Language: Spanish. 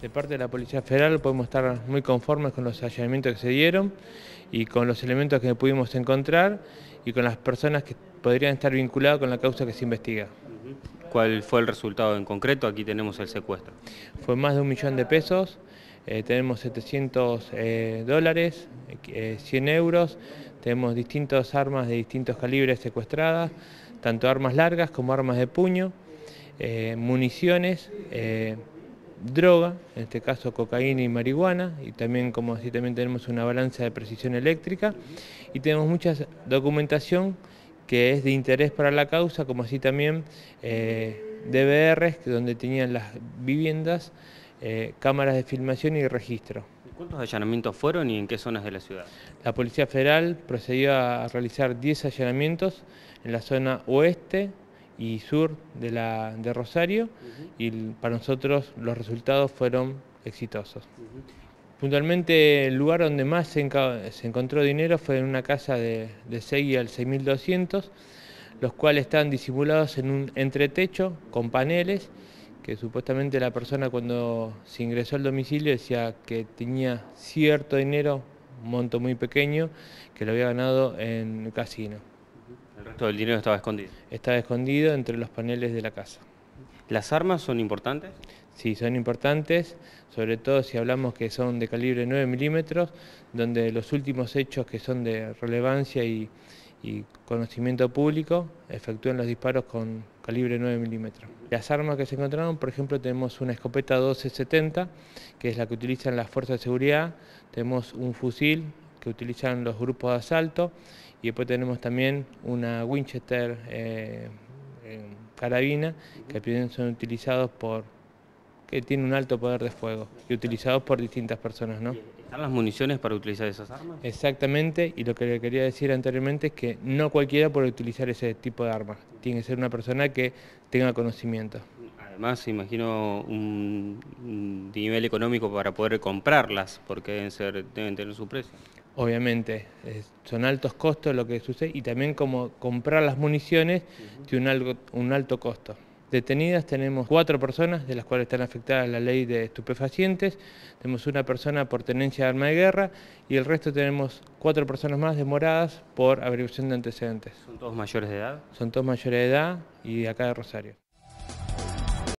De parte de la Policía Federal podemos estar muy conformes con los allanamientos que se dieron y con los elementos que pudimos encontrar y con las personas que podrían estar vinculadas con la causa que se investiga. ¿Cuál fue el resultado en concreto? Aquí tenemos el secuestro. Fue más de un millón de pesos, eh, tenemos 700 eh, dólares, 100 eh, euros, tenemos distintas armas de distintos calibres secuestradas, tanto armas largas como armas de puño, municiones, droga, en este caso cocaína y marihuana, y también como así también tenemos una balanza de precisión eléctrica, y tenemos mucha documentación que es de interés para la causa, como así también eh, DVRs, donde tenían las viviendas, eh, cámaras de filmación y registro. ¿Cuántos allanamientos fueron y en qué zonas de la ciudad? La Policía Federal procedió a realizar 10 allanamientos en la zona oeste, y sur de, la, de Rosario y para nosotros los resultados fueron exitosos. Puntualmente el lugar donde más se, encontró dinero fue en una casa de, de Segui al 6200, los cuales están disimulados en un entretecho con paneles que supuestamente la persona cuando se ingresó al domicilio decía que tenía cierto dinero, un monto muy pequeño, que lo había ganado en el casino. El resto del dinero estaba escondido. Estaba escondido entre los paneles de la casa. ¿Las armas son importantes? Sí, son importantes, sobre todo si hablamos que son de calibre 9 milímetros, donde los últimos hechos que son de relevancia y, conocimiento público efectúan los disparos con calibre 9 milímetros. Las armas que se encontraron, por ejemplo, tenemos una escopeta 1270, que es la que utilizan las fuerzas de seguridad, tenemos un fusil que utilizan los grupos de asalto y después tenemos también una Winchester eh, carabina que son utilizados por que tiene un alto poder de fuego y utilizados por distintas personas. ¿no? ¿Están las municiones para utilizar esas armas? Exactamente, y lo que le quería decir anteriormente es que no cualquiera puede utilizar ese tipo de armas, tiene que ser una persona que tenga conocimiento. Además, imagino un, nivel económico para poder comprarlas, porque deben, ser, deben tener su precio. Obviamente, son altos costos lo que sucede y también como comprar las municiones tiene un, un alto costo. Detenidas tenemos cuatro personas, de las cuales están afectadas la ley de estupefacientes. Tenemos una persona por tenencia de arma de guerra y el resto tenemos cuatro personas más demoradas por averiguación de antecedentes. ¿Son todos mayores de edad? Son todos mayores de edad y acá de Rosario.